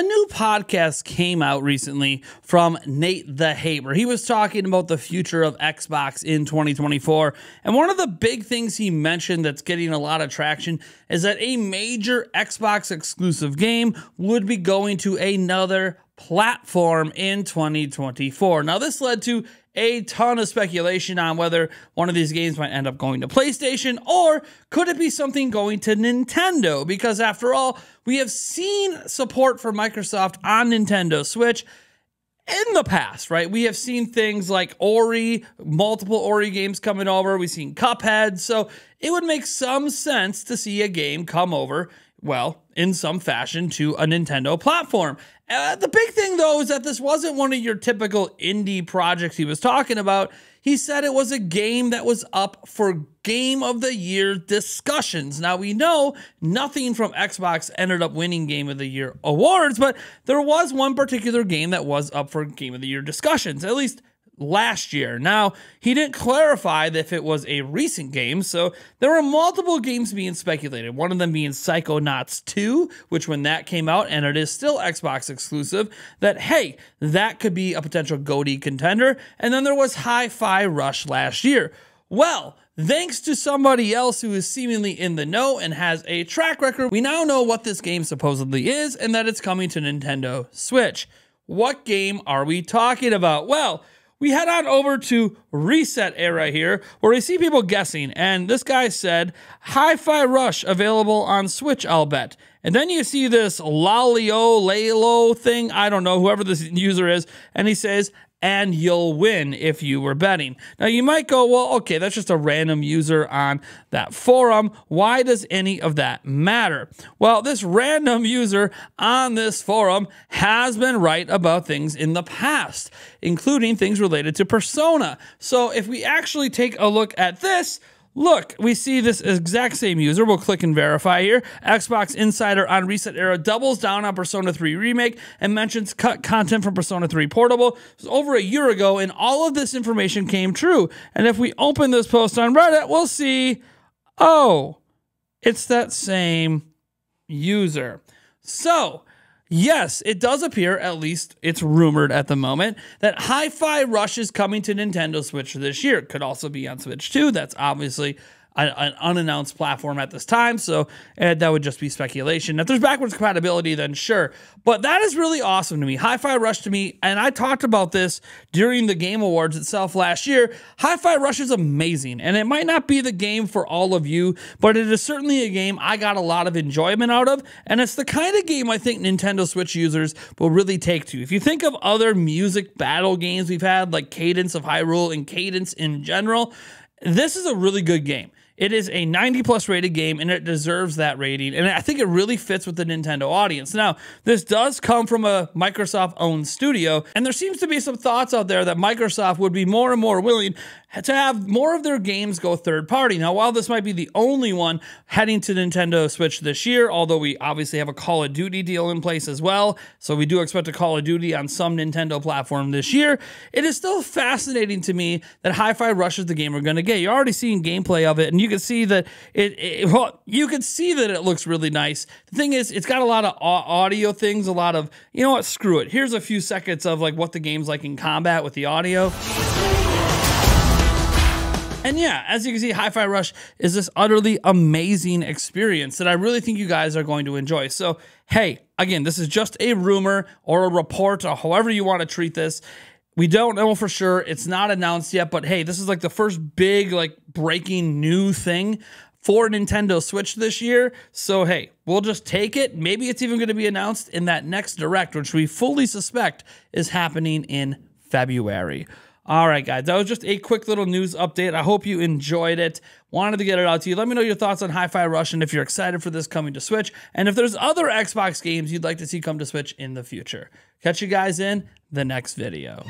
a new podcast came out recently from Nate the Hater. He was talking about the future of Xbox in 2024. And one of the big things he mentioned that's getting a lot of traction is that a major Xbox exclusive game would be going to another platform in 2024. Now, this led to a ton of speculation on whether one of these games might end up going to PlayStation or could it be something going to Nintendo? Because after all, we have seen support for Microsoft on Nintendo Switch in the past, right? We have seen things like Ori, multiple Ori games coming over. We've seen Cuphead. So it would make some sense to see a game come over well, in some fashion to a Nintendo platform. Uh, the big thing, though, is that this wasn't one of your typical indie projects he was talking about. He said it was a game that was up for Game of the Year discussions. Now, we know nothing from Xbox ended up winning Game of the Year awards, but there was one particular game that was up for Game of the Year discussions, at least last year. Now, he didn't clarify if it was a recent game, so there were multiple games being speculated. One of them being Psychonauts 2, which when that came out, and it is still Xbox exclusive, that hey, that could be a potential GOTY contender. And then there was Hi Fi Rush last year. Well, Thanks to somebody else who is seemingly in the know and has a track record, we now know what this game supposedly is and that it's coming to Nintendo Switch. What game are we talking about? Well, we head on over to Reset Era here, where we see people guessing. And this guy said, Hi Fi Rush available on Switch, I'll bet. And then you see this Lalio, Lalo thing. I don't know, whoever this user is. And he says, and you'll win if you were betting. Now, you might go, well, okay, that's just a random user on that forum. Why does any of that matter? Well, this random user on this forum has been right about things in the past, including things related to Persona. So, if we actually take a look at this, Look, we see this exact same user. We'll click and verify here. Xbox Insider on Reset Era doubles down on Persona 3 Remake and mentions cut content from Persona 3 Portable. It was over a year ago, and all of this information came true. And if we open this post on Reddit, we'll see oh, it's that same user. So, Yes, it does appear, at least it's rumored at the moment, that Hi Fi Rush is coming to Nintendo Switch this year. Could also be on Switch 2. That's obviously an unannounced platform at this time. So that would just be speculation. If there's backwards compatibility, then sure. But that is really awesome to me. Hi Fi Rush to me, and I talked about this during the Game Awards itself last year. Hi Fi Rush is amazing, and it might not be the game for all of you, but it is certainly a game I got a lot of enjoyment out of. And it's the kind of game I think Nintendo Switch users will really take to. If you think of other music battle games we've had, like Cadence of Hyrule and Cadence in general, this is a really good game. It is a 90 plus rated game and it deserves that rating. And I think it really fits with the Nintendo audience. Now, this does come from a Microsoft owned studio, and there seems to be some thoughts out there that Microsoft would be more and more willing to have more of their games go third party. Now, while this might be the only one heading to Nintendo Switch this year, although we obviously have a Call of Duty deal in place as well, so we do expect a Call of Duty on some Nintendo platform this year, it is still fascinating to me that Hi Fi Rush is the game we're going to get. You're already seeing gameplay of it, and you can see that it, it well, you can see that it looks really nice. The thing is, it's got a lot of audio things, a lot of, you know what, screw it. Here's a few seconds of like what the game's like in combat with the audio. And yeah, as you can see, Hi Fi Rush is this utterly amazing experience that I really think you guys are going to enjoy. So, hey, again, this is just a rumor or a report or however you want to treat this. We don't know for sure. It's not announced yet, but hey, this is like the first big, like breaking new thing for Nintendo Switch this year. So, hey, we'll just take it. Maybe it's even going to be announced in that next direct, which we fully suspect is happening in February. All right, guys, that was just a quick little news update. I hope you enjoyed it. Wanted to get it out to you. Let me know your thoughts on Hi Fi Rush and if you're excited for this coming to Switch, and if there's other Xbox games you'd like to see come to Switch in the future. Catch you guys in the next video.